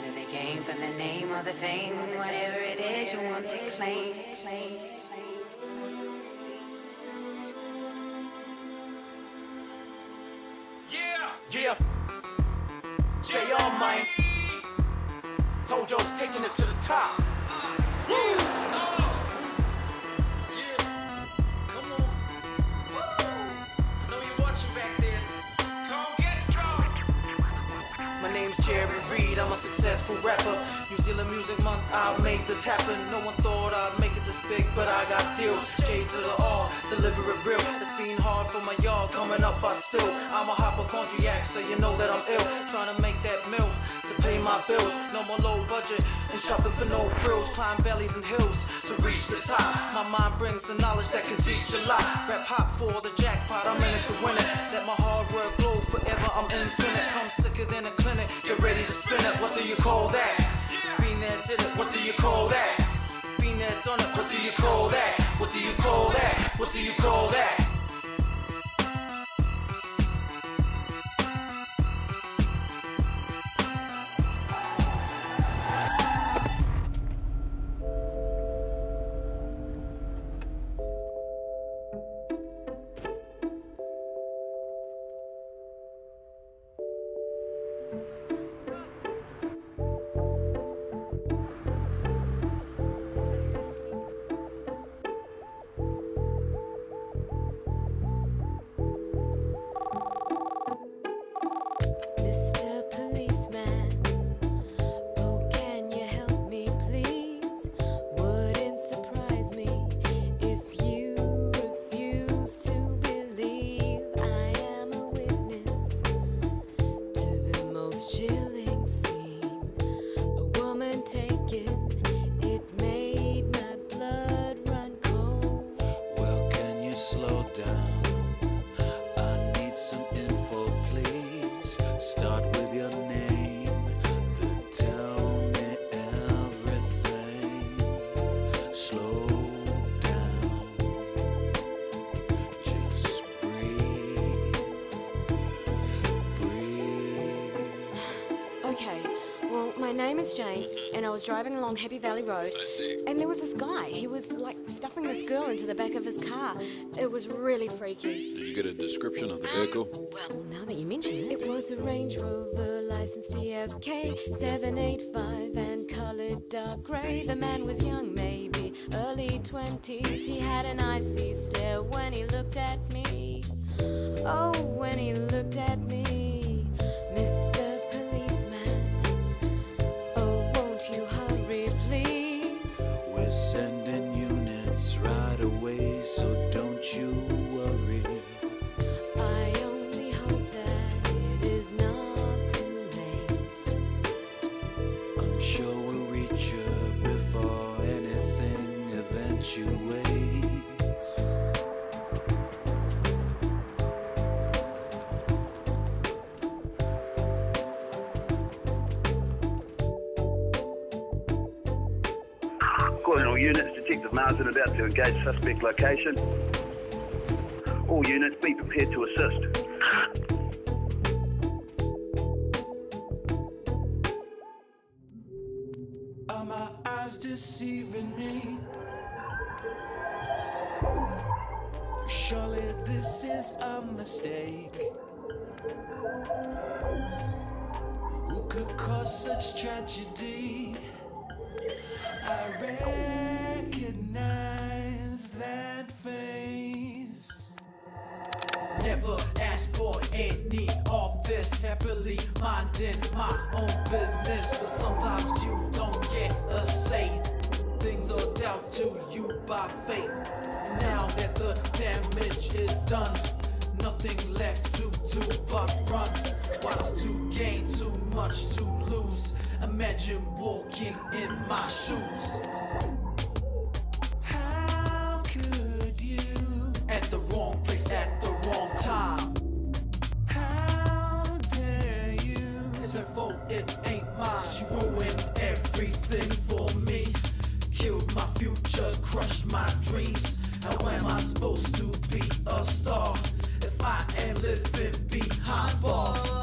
Cause in the game for the name or the fame, whatever it is you want to claim. Yeah, yeah. You I was taking it to the top. Woo! Name's Jerry Reed, I'm a successful rapper. New Zealand Music Month, I made this happen. No one thought I'd make it this big, but I got deals. J to the R, deliver it real. It's been for my yard coming up, but still, I'm a hypochondriac, so you know that I'm ill. Trying to make that meal to pay my bills. No more low budget and shopping for no frills. Climb valleys and hills to reach the top. My mind brings the knowledge that can teach a lot. Rap hot for the jackpot, I'm in it to win it. Let my hard work glow forever, I'm infinite. Come sicker than a clinic, get ready to spin it. What do you call that? Been there, did it. What do you call that? Been there, done it. What do you call that? What do you call that? What do you call that? Name is Jane, and I was driving along Happy Valley Road. I see. And there was this guy. He was like stuffing this girl into the back of his car. It was really freaky. Did you get a description of the um, vehicle? Well, now that you mention it, it was a Range Rover licensed DFK 785 and colored dark gray. The man was young, maybe early 20s. He had an icy stare when he looked at me. Oh, when he looked at me, Calling all units, Detective Marsden about to engage suspect location. All units, be prepared to assist. Are my eyes deceiving me? Surely this is a mistake. Who could cause such tragedy? I recognize that face. Never ask for any of this. Happily minding my own business, but sometimes you don't get a say. Things are dealt to you by fate. And now that the damage is done, nothing left to do but run. What's to gain? Too much to lose. Imagine walking in my shoes. It's her fault, it ain't mine. She ruined everything for me. Killed my future, crushed my dreams. How am I supposed to be a star if I am living behind bars?